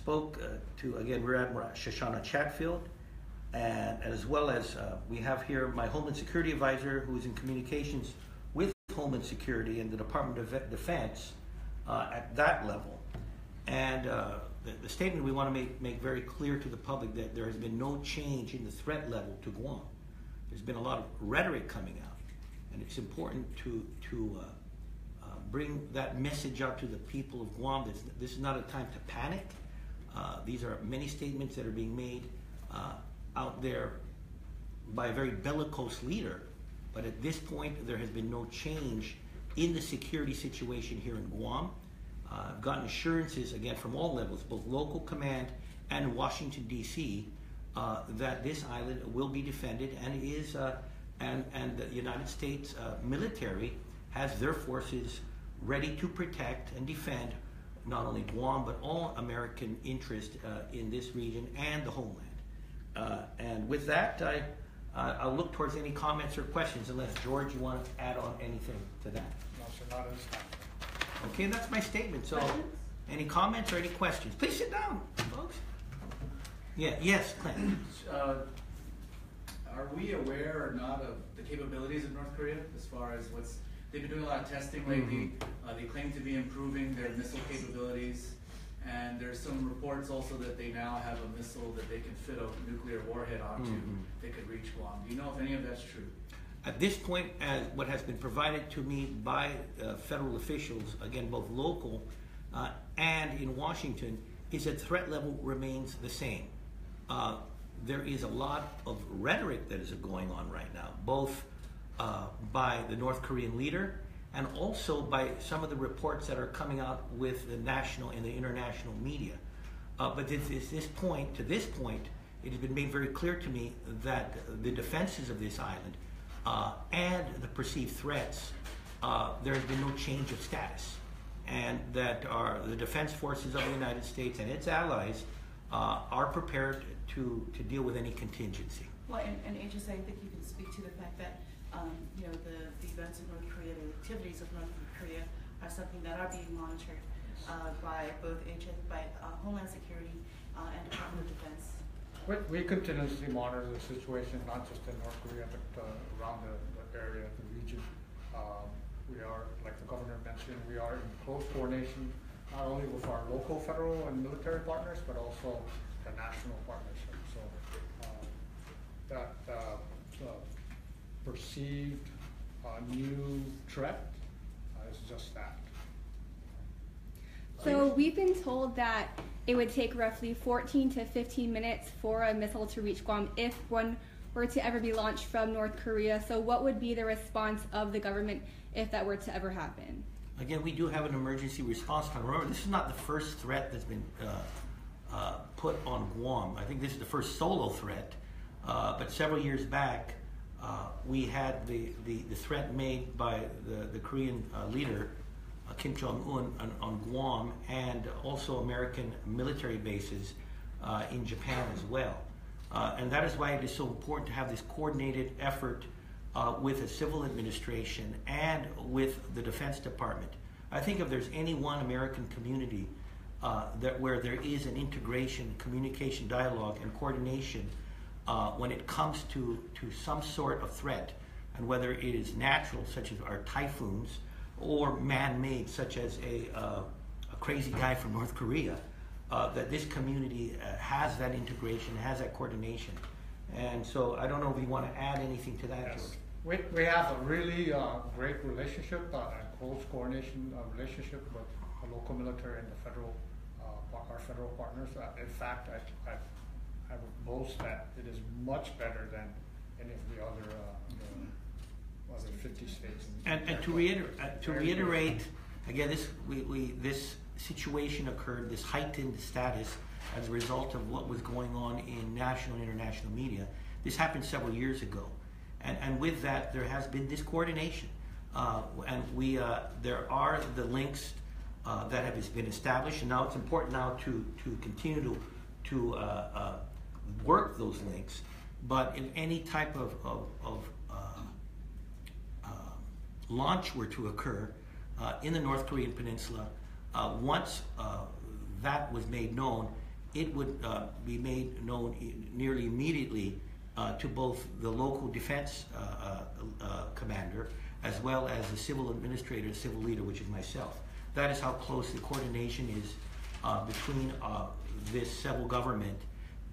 spoke uh, to, again, Rear Admiral Shoshana Chatfield, and as well as uh, we have here my Homeland Security Advisor who is in communications with Homeland Security and the Department of Defense uh, at that level. And the, the, statement we want to make, make very clear to the public that there has been no change in the threat level to Guam. There's been a lot of rhetoric coming out, and it's important to, to uh, uh, bring that message out to the people of Guam. This, this is not a time to panic. Uh, these are many statements that are being made uh, out there by a very bellicose leader, but at this point, there has been no change in the security situation here in Guam. Uh, I've gotten assurances, again, from all levels, both local command and Washington, D.C., uh, that this island will be defended and is, uh, and, and the United States military has their forces ready to protect and defend not only Guam, but all American interest uh, in this region and the homeland. Uh, and with that, I, I'll look towards any comments or questions, unless, George, you want to add on anything to that? No, sir, not at this time. Okay, that's my statement. So, any comments or any questions? Please sit down, folks. Yeah, yes, Clint. Uh, are we aware or not of the capabilities of North Korea as far as what's they've been doing a lot of testing lately? Mm-hmm. Uh, they claim to be improving their missile capabilities, and there's some reports also that they now have a missile that they can fit a nuclear warhead onto mm-hmm. that could reach Guam. Do you know if any of that's true? At this point, as what has been provided to me by uh, federal officials, again, both local uh, and in Washington, is that threat level remains the same. Uh, there is a lot of rhetoric that is going on right now, both uh, by the North Korean leader and also by some of the reports that are coming out with the national and the international media. Uh, but at this, this point, to this point, it has been made very clear to me that the defenses of this island uh, and the perceived threats, uh, there has been no change of status. And that our, the defense forces of the United States and its allies uh, are prepared to, to deal with any contingency. Well, and, and I think you can speak to the fact that um, you know the, the events in North Korea, the activities of North Korea, are something that are being monitored uh, by both HS, by uh, Homeland Security uh, and Department of Defense. We, we continuously monitor the situation, not just in North Korea, but uh, around the, the, area, the region. Um, we are, like the governor mentioned, we are in close coordination, not only with our local federal and military partners, but also the national partnership. So uh, that uh, perceived uh, new threat uh, is just that. So we've been told that it would take roughly 14 to 15 minutes for a missile to reach Guam if one were to ever be launched from North Korea. So, what would be the response of the government if that were to ever happen? Again, we do have an emergency response plan. Remember, this is not the first threat that's been uh, uh, put on Guam. I think this is the first solo threat. Uh, but several years back, uh, we had the, the, the, threat made by the, the Korean uh, leader uh, Kim Jong Un on, on, Guam and also American military bases uh, in Japan as well. Uh, and that is why it is so important to have this coordinated effort with the civil administration and with the Defense Department. I think if there's any one American community that where there is an integration, communication, dialogue, and coordination uh, when it comes to, to some sort of threat, and whether it is natural, such as our typhoons, or man-made, such as a, uh, a crazy guy from North Korea, uh, that this community uh, has that integration, has that coordination. And so I don't know if you want to add anything to that, yes. George. We, we have a really uh, great relationship uh, and close coordination uh, relationship with the local military and the federal, our federal partners. in fact, I, I, I would boast that it is much better than any of the other was it 50 states? And, and to, reiter- uh, to reiterate, again, this we, we this situation occurred, this heightened status as a result of what was going on in national and international media. This happened several years ago, and and with that, there has been this coordination, uh, and we uh, there are the links. Uh, that have been established, and now it's important now to to continue to to uh, uh, work those links. But if any type of, of, of launch were to occur uh, in the North Korean peninsula, uh, once uh, that was made known, it would uh, be made known nearly immediately uh, to both the local defense uh, uh, uh, commander as well as the civil administrator, civil leader, which is myself. That is how close the coordination is uh, between uh, this civil government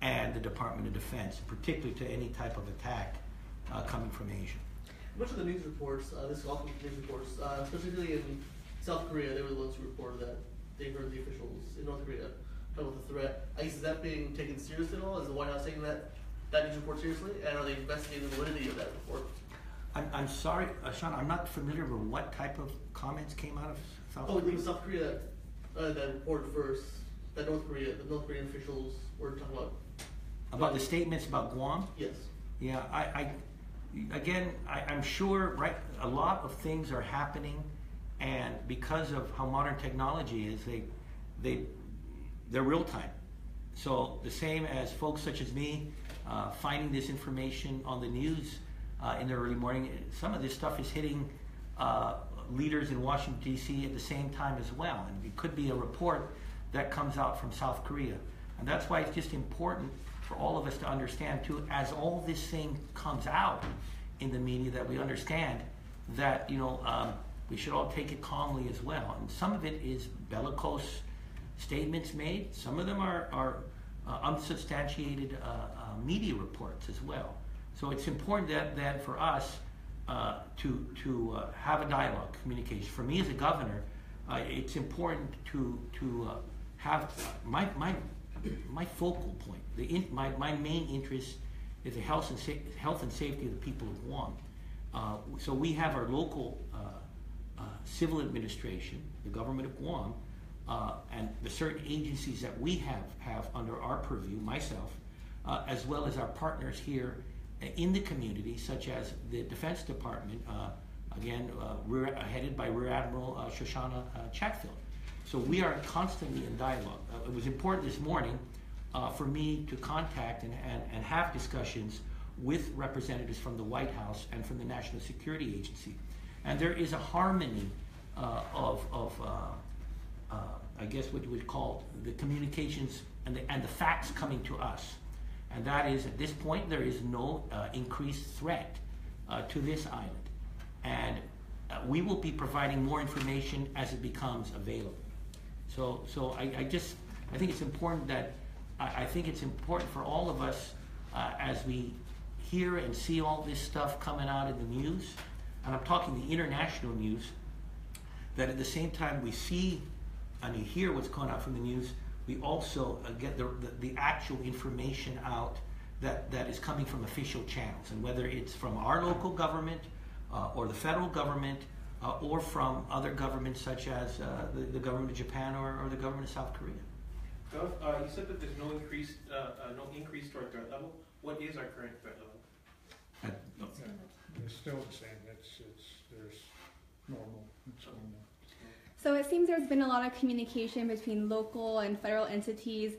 and the Department of Defense, particularly to any type of attack uh, coming from Asia. Much of the news reports, uh, this is also news reports, uh, specifically in South Korea, they were the ones who reported that they heard the officials in North Korea talking about the threat. I guess is that being taken seriously at all? Is the White House taking that that news report seriously? And are they investigating the validity of that report? I'm, I'm sorry, uh, Sean, I'm not familiar with what type of comments came out of South Oh, it Korea. was South Korea that, uh, that reported first that North Korea, the North Korean officials were talking about. About the statements about Guam? Yes. Yeah, I, I again, I, I'm sure, right, a lot of things are happening, and because of how modern technology is, they, they, they're real time. So the same as folks such as me uh, finding this information on the news uh, in the early morning, some of this stuff is hitting uh, leaders in Washington D.C. at the same time as well, and it could be a report that comes out from South Korea, and that's why it's just important for all of us to understand too, as all this thing comes out in the media, that we understand that you know um, we should all take it calmly as well, and some of it is bellicose statements made. Some of them are, are uh, unsubstantiated uh, uh, media reports as well. So it's important that, that for us uh, to, to uh, have a dialogue, communication. For me as a governor, uh, it's important to, to have my, my, my focal point, the in, my, my main interest is the health and, sa- health and safety of the people of Guam. Uh, so we have our local uh, uh, civil administration, the government of Guam, uh, and the certain agencies that we have have under our purview, myself, uh, as well as our partners here in the community, such as the Defense Department, uh, again headed by Rear Admiral Shoshana Chatfield. So we are constantly in dialogue. Uh, it was important this morning uh, for me to contact and, and, and have discussions with representatives from the White House and from the National Security Agency. And there is a harmony uh, of, of uh, uh, I guess what you would call the communications and the, and the facts coming to us. And that is, at this point, there is no uh, increased threat to this island. And we will be providing more information as it becomes available. So, so I, I just, I think it's important that, I, I think it's important for all of us uh, as we hear and see all this stuff coming out in the news, and I'm talking the international news, that at the same time we see and you hear what's going out from the news, we also uh, get the, the, the actual information out that, that is coming from official channels, and whether it's from our local government uh, or the federal government uh, or from other governments such as uh, the, the government of Japan or, or the government of South Korea. Gov, uh, you said that there's no increased, uh, uh, no increase to our threat level. What is our current threat level? Uh, It's still the same, it's, it's, there's normal, it's normal. So it seems there's been a lot of communication between local and federal entities.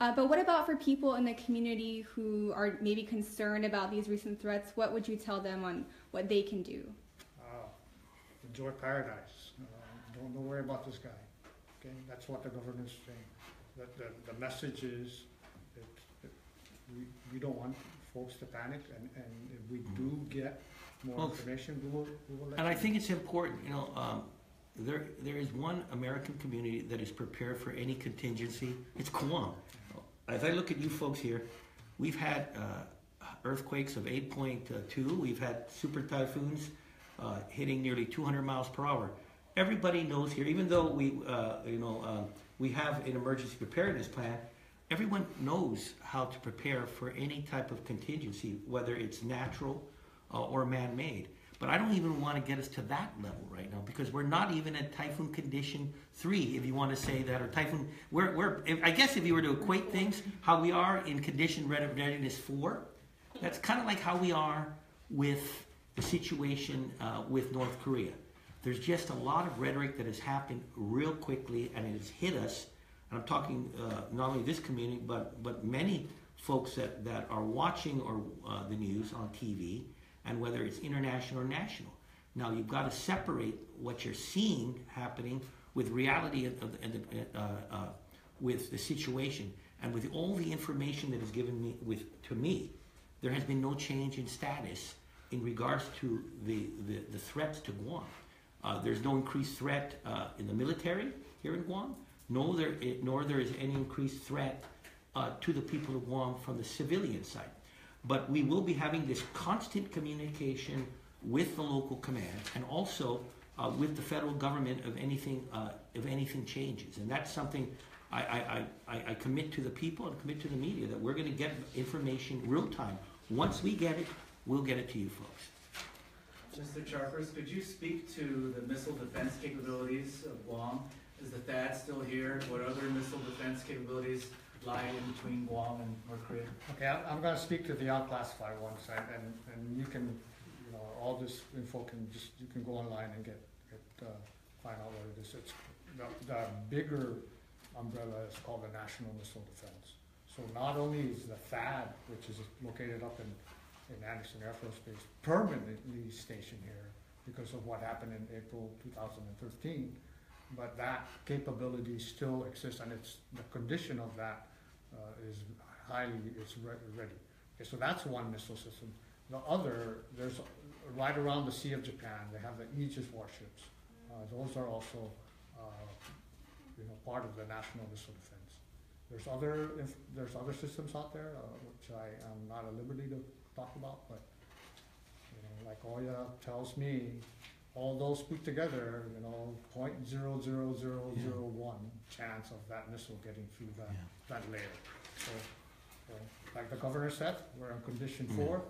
Uh, but what about for people in the community who are maybe concerned about these recent threats? What would you tell them on what they can do? Enjoy paradise. Uh, don't, don't worry about this guy. Okay, that's what the government's saying. The, the, the message is that, that we, we don't want folks to panic, and, and if we do get more Well, information, we will, we will let And I think it's important, you know, um, there, there is one American community that is prepared for any contingency. It's Guam. As I look at you folks here, we've had uh, earthquakes of 8.2. We've had super typhoons uh, hitting nearly 200 miles per hour. Everybody knows here, even though we, uh, you know, uh, we have an emergency preparedness plan, everyone knows how to prepare for any type of contingency, whether it's natural uh, or man-made. But I don't even want to get us to that level right now because we're not even at typhoon condition three, if you want to say that, or typhoon. We're, we're if, I guess if you were to equate things, how we are in condition readi- readiness four, that's kind of like how we are with the situation uh, with North Korea. There's just a lot of rhetoric that has happened real quickly and it has hit us. And I'm talking uh, not only this community, but, but many folks that, that are watching or uh, the news on TV, and whether it's international or national. Now you've got to separate what you're seeing happening with reality of, of, of the, uh, uh, with the situation and with all the information that is given me with to me, there has been no change in status in regards to the, the, the threats to Guam. Uh, there's no increased threat uh, in the military here in Guam, nor there, nor there is any increased threat uh, to the people of Guam from the civilian side. But we will be having this constant communication with the local command and also uh, with the federal government of anything uh, if anything changes. And that's something I, I, I, I commit to the people and commit to the media that we're going to get information real time. Once we get it, we'll get it to you folks. Mr. Charfauros, could you speak to the missile defense capabilities of Guam? Is the THAAD still here? What other missile defense capabilities lie in between Guam and North Korea? Okay, I'm, I'm gonna speak to the unclassified ones, and, and, and you can, you know, all this info can just, you can go online and get, get, uh, find out what it is. It's, the, the bigger umbrella is called the National Missile Defense. So not only is the THAAD, which is located up in, in Andersen Air Force Base, permanently stationed here because of what happened in April two thousand and thirteen, but that capability still exists, and it's, the condition of that uh, is highly, is re- ready. Okay, so that's one missile system. The other, there's, right around the Sea of Japan, they have the Aegis warships. Uh, those are also, uh, you know, part of the national missile defense. There's other, there's other systems out there, uh, which I am not at liberty to talk about, but, you know, like Oya tells me, all those put together, you know, point zero zero zero zero one chance of that missile getting through that, Yeah. that layer. So, like the governor said, we're on condition Yeah. four.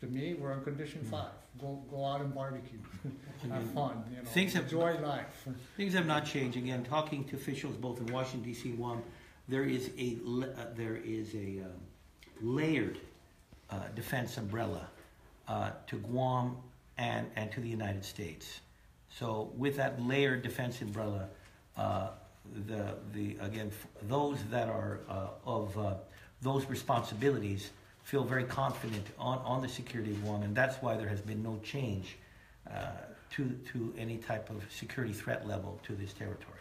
To me, we're on condition Yeah. five. Go, go out and barbecue, have fun, you know, Things have- enjoy life. Things have not changed. Again, talking to officials both in Washington D.C. and Guam, there is a uh, there is a um, layered uh, defense umbrella uh, to Guam and and to the United States. So with that layered defense umbrella, uh, the the again those that are uh, of uh, those responsibilities feel very confident on, on the security of Guam, and that's why there has been no change to to any type of security threat level to this territory.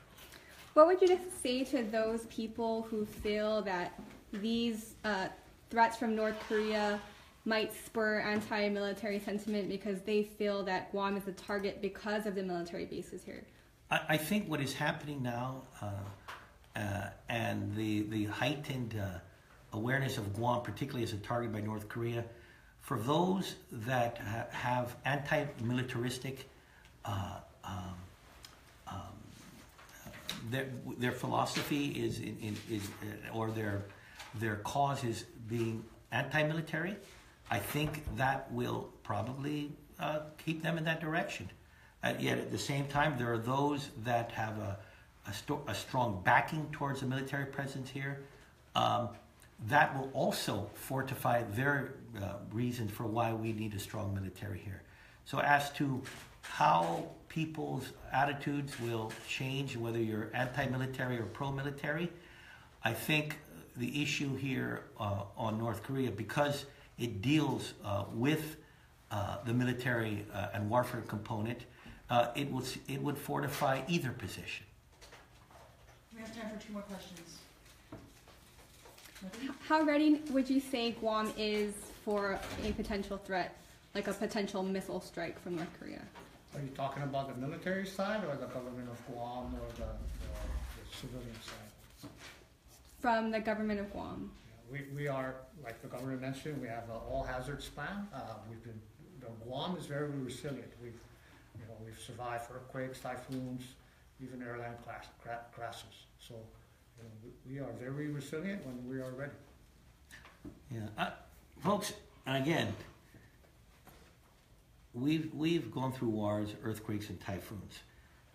What would you say to those people who feel that these uh, threats from North Korea might spur anti-military sentiment because they feel that Guam is a target because of the military bases here? I, I think what is happening now uh, uh, and the, the heightened uh, awareness of Guam, particularly as a target by North Korea, for those that ha- have anti militaristic, uh, um, um, their, their philosophy is, in, in, is uh, or their, their cause is being anti military, I think that will probably uh, keep them in that direction. Uh, yet at the same time, there are those that have a, a, sto- a strong backing towards a military presence here. Um, that will also fortify their uh, reason for why we need a strong military here. So, as to how people's attitudes will change, whether you're anti military or pro military, I think the issue here uh, on North Korea, because it deals uh, with uh, the military uh, and warfare component, uh, it would it would fortify either position. We have time for two more questions. How ready would you say Guam is for a potential threat, like a potential missile strike from North Korea? Are you talking about the military side or the government of Guam or the, the, the civilian side? From the government of Guam. We, we are, like the governor mentioned, we have an all hazards plan. Uh, we've been, the Guam is very resilient. We've, you know, we've survived earthquakes, typhoons, even airline crash, crashes. So, you know, we, we are very resilient when we are ready. Yeah, uh, folks. Again, we've we've gone through wars, earthquakes, and typhoons,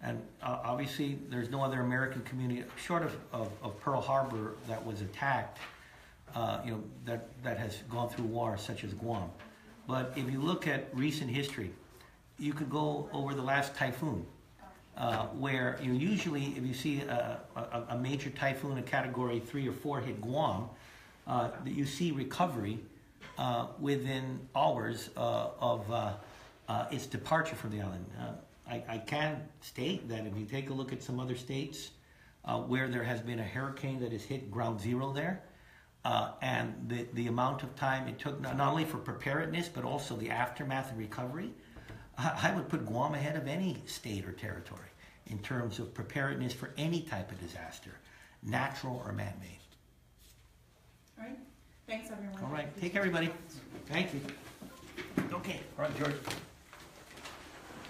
and uh, obviously there's no other American community short of, of, of Pearl Harbor that was attacked. Uh, you know that that has gone through war, such as Guam. But if you look at recent history, you could go over the last typhoon, uh, where you know, usually if you see a, a, a major typhoon, a category three or four hit Guam, uh, that you see recovery uh, within hours uh, of its departure from the island. I, I can state that if you take a look at some other states, uh, where there has been a hurricane that has hit ground zero there. Uh, and the, the amount of time it took, not, not only for preparedness, but also the aftermath and recovery, I, I would put Guam ahead of any state or territory in terms of preparedness for any type of disaster, natural or man made. All right, thanks, everyone. All right, take care, everybody. Thank you. Okay, all right, George.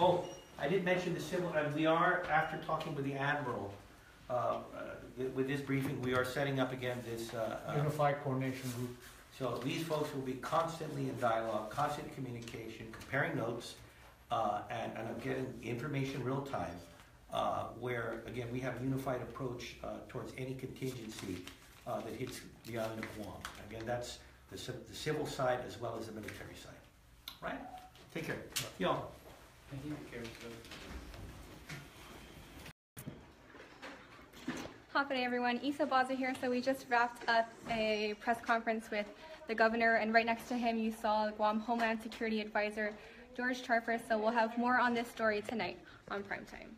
Oh, I did mention the civil, uh, we are, after talking with the Admiral, uh, uh, with this briefing, we are setting up again this, uh, uh, Unified Coordination Group. so these folks will be constantly in dialogue, constant communication, comparing notes, uh, and, and getting information real time. Uh, where again we have a unified approach uh, towards any contingency uh, that hits the island of Guam. Again, that's the, ci- the civil side as well as the military side. Right? Take care. Y'all. Happening everyone, Isa Baza here. So we just wrapped up a press conference with the governor, and right next to him you saw Guam Homeland Security Advisor George Charfauros. So we'll have more on this story tonight on Primetime.